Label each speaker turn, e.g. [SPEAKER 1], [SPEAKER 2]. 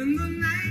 [SPEAKER 1] When the night.